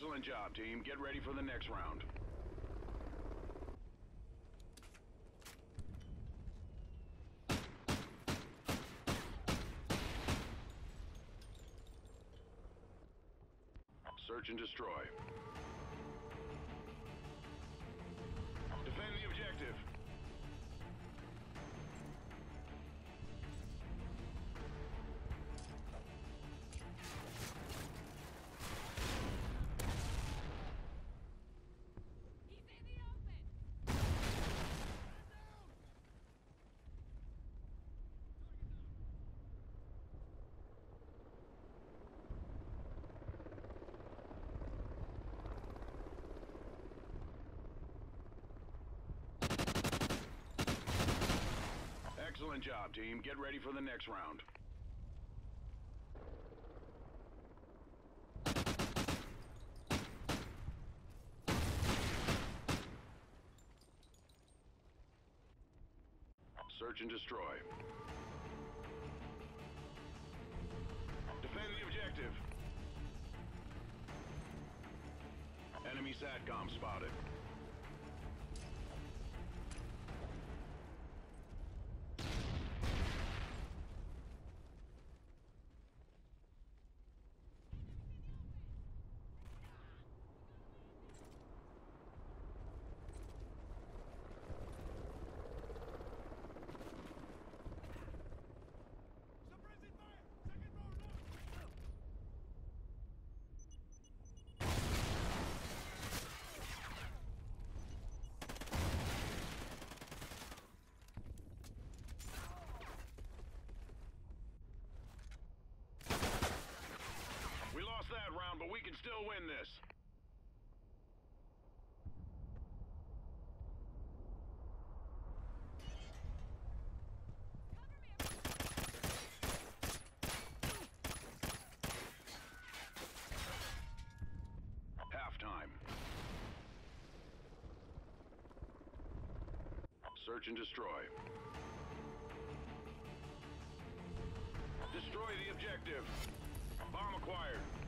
Excellent job, team. Get ready for the next round. Search and destroy. Excellent job, team. Get ready for the next round. Search and destroy. Defend the objective. Enemy SATCOM spotted. Still win this. Search and destroy. Destroy the objective. Bomb acquired.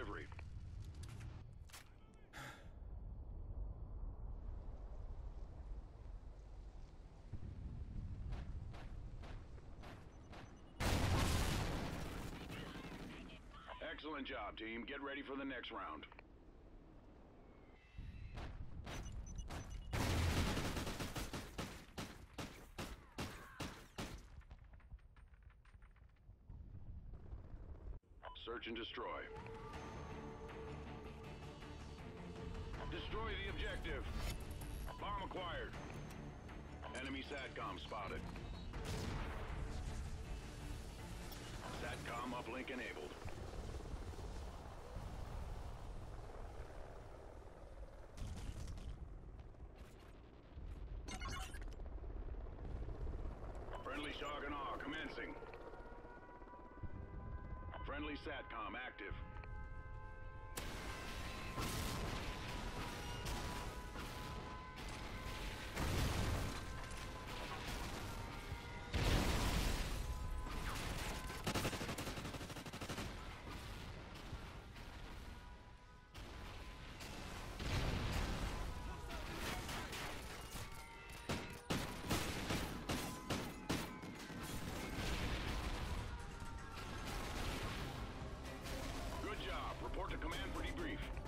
delivery. Excellent job, team. Get ready for the next round. Search and destroy. Destroy the objective. Bomb acquired. Enemy SATCOM spotted. SATCOM uplink enabled. Friendly shock and awe commencing. Friendly SATCOM active. To command for debrief.